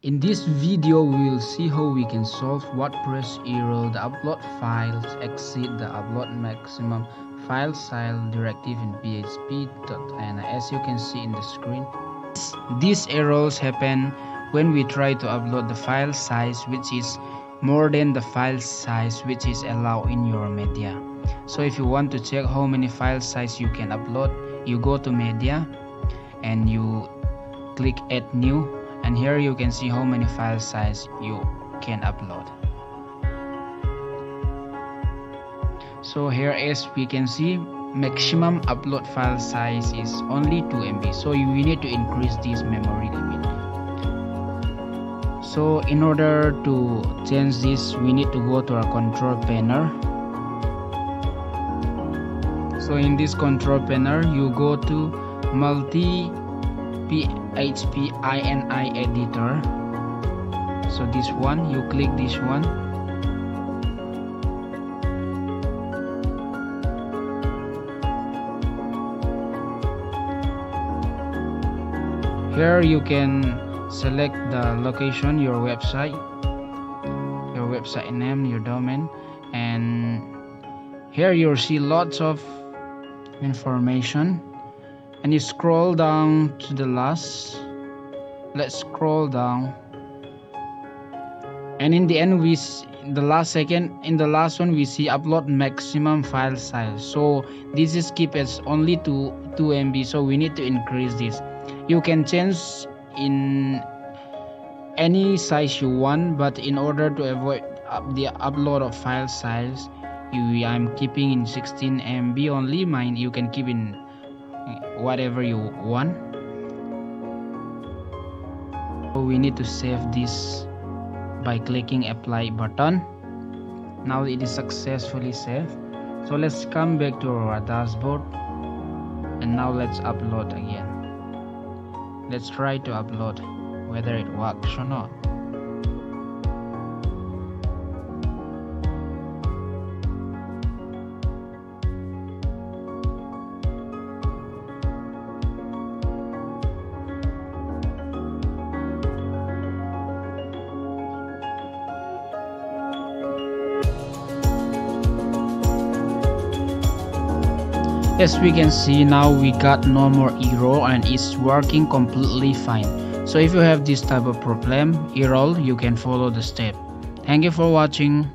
In this video, we will see how we can solve WordPress error the upload files exceed the upload maximum file size directive in php.ini as you can see in the screen. These errors happen when we try to upload the file size which is more than the file size which is allowed in your media. So if you want to check how many file size you can upload, you go to media and you click add new and here you can see how many file size you can upload. So here as we can see maximum upload file size is only 2 MB so you need to increase this memory limit. So in order to change this we need to go to our control panel. So in this control panel you go to multi PHP INI editor. So this one you click this one. Here you can select the location your website your website name your domain and here you'll see lots of information and you scroll down to the last. Let's scroll down. And in the end we in the last second in the last one we see upload maximum file size. So this is keep as only to 2 MB so we need to increase this. You can change in any size you want but in order to avoid the upload of file size you I'm keeping in 16 MB only. Mine you can keep in whatever you want. So we need to save this by clicking apply button. Now it is successfully saved. So let's come back to our dashboard. And now let's upload again. Let's try to upload whether it works or not as we can see now we got no more error and it's working completely fine. So if you have this type of problem error you can follow the step. Thank you for watching